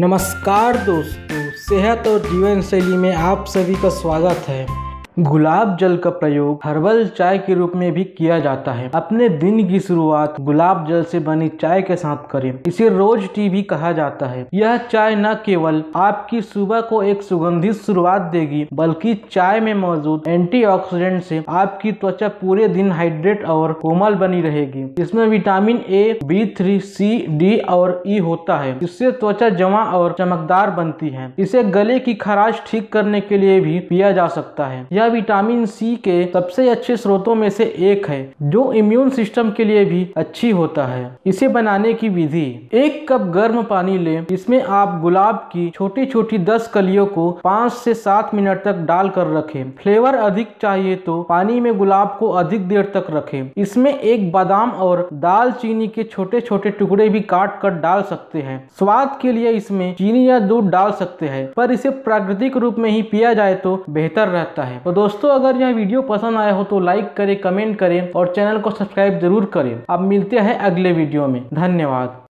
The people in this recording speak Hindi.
नमस्कार दोस्तों सेहत और जीवन शैली में आप सभी का स्वागत है। गुलाब जल का प्रयोग हर्बल चाय के रूप में भी किया जाता है। अपने दिन की शुरुआत गुलाब जल से बनी चाय के साथ करें। इसे रोज टी भी कहा जाता है। यह चाय न केवल आपकी सुबह को एक सुगंधित शुरुआत देगी, बल्कि चाय में मौजूद एंटीऑक्सीडेंट से आपकी त्वचा पूरे दिन हाइड्रेट और कोमल बनी रहेगी। इसमें vitamin A, B three, C, D और ई e होता है। इससे त्वचा जमा और चमकदार बनती है। इसे गले की खराश ठीक करने के लिए भी पिया जा सकता है। यह विटामिन सी के सबसे अच्छे स्रोतों में से एक है, जो इम्यून सिस्टम के लिए भी अच्छी होता है। इसे बनाने की विधि, एक कप गर्म पानी लें। इसमें आप गुलाब की छोटी छोटी दस कलियों को पाँच से सात मिनट तक डाल कर रखें। फ्लेवर अधिक चाहिए तो पानी में गुलाब को अधिक देर तक रखें। इसमें एक बादाम और दाल चीनी के छोटे छोटे टुकड़े भी काट कर डाल सकते हैं। स्वाद के लिए इसमें चीनी या दूध डाल सकते हैं, पर इसे प्राकृतिक रूप में ही पिया जाए तो बेहतर रहता है। तो दोस्तों, अगर यह वीडियो पसंद आया हो तो लाइक करें कमेंट करें और चैनल को सब्सक्राइब ज़रूर करें। अब मिलते हैं अगले वीडियो में। धन्यवाद।